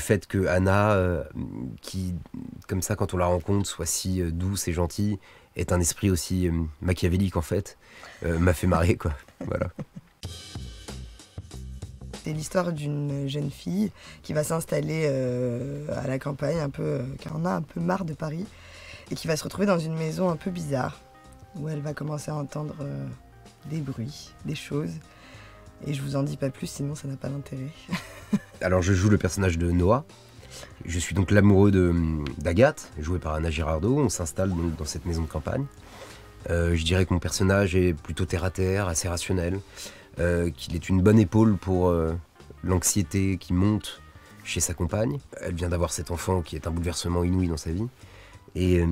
fait que Anna, euh, qui, comme ça, quand on la rencontre, soit si euh, douce et gentille, est un esprit aussi euh, machiavélique en fait, m'a fait marrer quoi. Voilà. C'est l'histoire d'une jeune fille qui va s'installer à la campagne, un peu, car on a un peu marre de Paris, et qui va se retrouver dans une maison un peu bizarre, où elle va commencer à entendre des bruits, des choses. Et je vous en dis pas plus, sinon ça n'a pas d'intérêt. Alors je joue le personnage de Noah. Je suis donc l'amoureux d'Agathe, joué par Anna Girardot. On s'installe dans cette maison de campagne. Euh, je dirais que mon personnage est plutôt terre à terre, assez rationnel, euh, qu'il est une bonne épaule pour euh, l'anxiété qui monte chez sa compagne. Elle vient d'avoir cet enfant qui est un bouleversement inouï dans sa vie, et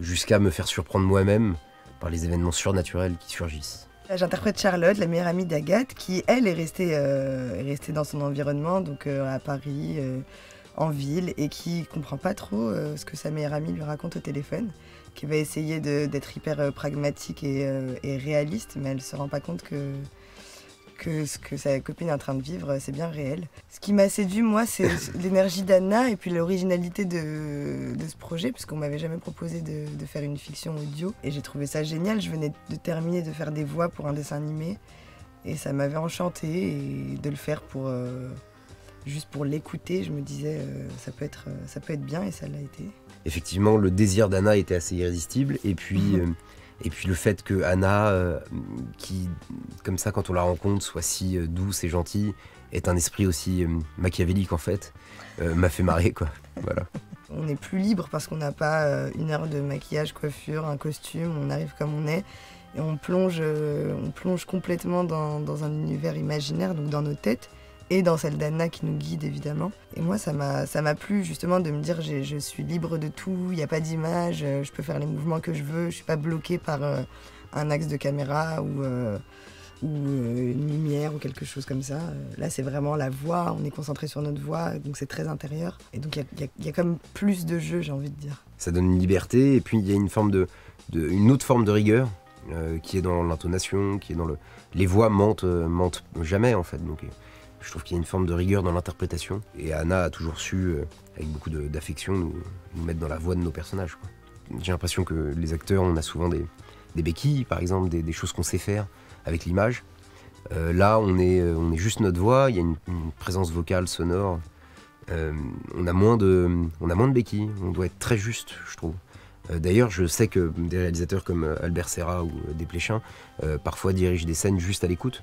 jusqu'à me faire surprendre moi-même par les événements surnaturels qui surgissent. J'interprète Charlotte, la meilleure amie d'Agathe, qui elle est restée, euh, restée dans son environnement, donc euh, à Paris, euh, en ville, et qui comprend pas trop ce que sa meilleure amie lui raconte au téléphone, qui va essayer d'être hyper pragmatique et, réaliste, mais elle se rend pas compte que que ce que sa copine est en train de vivre, c'est bien réel. Ce qui m'a séduit, moi, c'est l'énergie d'Anna et puis l'originalité de, ce projet, puisqu'on m'avait jamais proposé de, faire une fiction audio. Et j'ai trouvé ça génial. Je venais de terminer de faire des voix pour un dessin animé. Et ça m'avait enchanté et de le faire pour euh, juste pour l'écouter. Je me disais, euh, ça, peut être, ça peut être bien et ça l'a été. Effectivement, le désir d'Anna était assez irrésistible. Et puis. Et puis le fait que Anna, euh, qui, comme ça, quand on la rencontre, soit si euh, douce et gentille, est un esprit aussi euh, machiavélique en fait, m'a fait marrer quoi. On est plus libre parce qu'on n'a pas une heure de maquillage, coiffure, un costume, on arrive comme on est. Et on plonge, on plonge complètement dans un univers imaginaire, donc dans nos têtes et dans celle d'Anna qui nous guide évidemment. Et moi, ça m'a, ça m'a plu justement de me dire je suis libre de tout, il n'y a pas d'image, euh, je peux faire les mouvements que je veux, je suis pas bloqué par euh, un axe de caméra ou, euh, une lumière ou quelque chose comme ça. Là, c'est vraiment la voix, on est concentré sur notre voix, donc c'est très intérieur. Et donc il y, a, comme plus de jeu, j'ai envie de dire. Ça donne une liberté et puis il y a une forme de, une autre forme de rigueur. qui est dans l'intonation, qui est dans le. Les voix mentent, mentent jamais en fait. Donc, je trouve qu'il y a une forme de rigueur dans l'interprétation. Et Anna a toujours su, euh, avec beaucoup d'affection, nous, mettre dans la voix de nos personnages. J'ai l'impression que les acteurs, on a souvent des, béquilles, par exemple, des, choses qu'on sait faire avec l'image. Euh, là, on est, euh, on est juste notre voix, il y a une, présence vocale, sonore. on, a moins de, on a moins de béquilles, on doit être très juste, je trouve. D'ailleurs, je sais que des réalisateurs comme Albert Serra ou Desplechin parfois dirigent des scènes juste à l'écoute.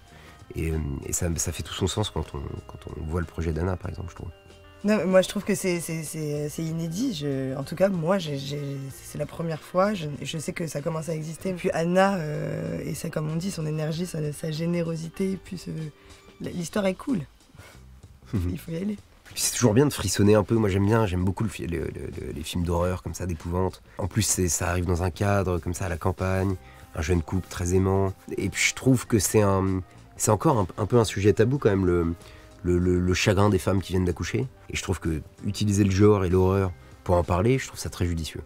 Et, ça, fait tout son sens quand on, quand on voit le projet d'Anna, par exemple, je trouve. Non, moi, je trouve que c'est inédit. en tout cas, moi, c'est la première fois. Je, sais que ça commence à exister. Puis Anna, euh, et ça, comme on dit, son énergie, sa, sa générosité, puis l'histoire est cool. Il faut y aller. C'est toujours bien de frissonner un peu. Moi, j'aime bien, j'aime beaucoup les films d'horreur comme ça, d'épouvante. En plus, ça arrive dans un cadre comme ça à la campagne, un jeune couple très aimant. Et puis, je trouve que c'est un, c'est encore un, peu un sujet tabou quand même, le, le, chagrin des femmes qui viennent d'accoucher. Et je trouve que utiliser le genre et l'horreur pour en parler, je trouve ça très judicieux.